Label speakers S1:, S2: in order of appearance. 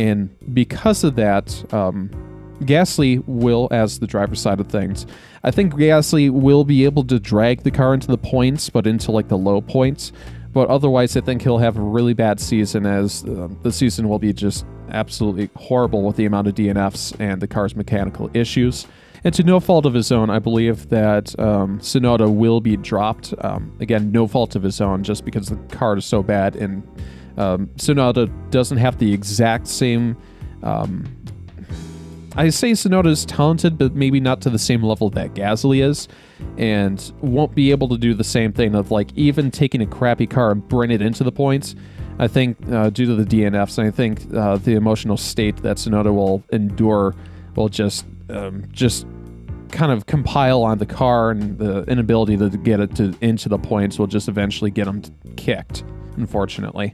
S1: And because of that, um, Gasly will, as the driver's side of things, I think Gasly will be able to drag the car into the points, but into like the low points. But otherwise, I think he'll have a really bad season, as uh, the season will be just absolutely horrible with the amount of DNFs and the car's mechanical issues. And to no fault of his own, I believe that um, Tsunoda will be dropped. Um, again, no fault of his own, just because the car is so bad. And um, Tsunoda doesn't have the exact same. Um, I say Tsunoda is talented, but maybe not to the same level that Gasly is, and won't be able to do the same thing of like even taking a crappy car and bring it into the points. I think uh, due to the DNFs, and I think uh, the emotional state that Tsunoda will endure will just um, just kind of compile on the car and the inability to get it to into the points will just eventually get him kicked unfortunately